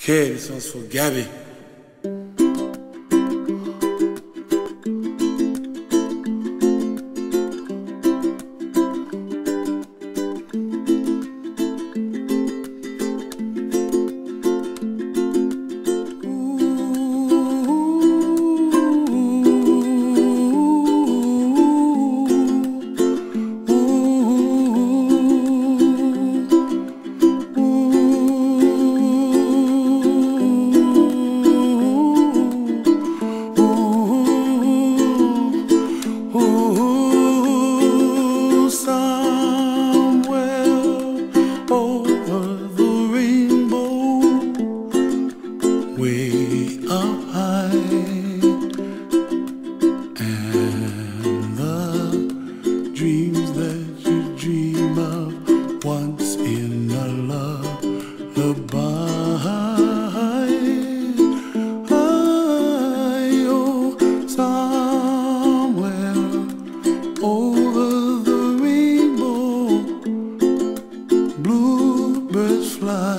Okay, this one's for Gabby. Way up high, and the dreams that you dream of once in a love lullaby. Oh, somewhere over the rainbow, bluebirds fly,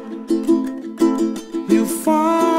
you find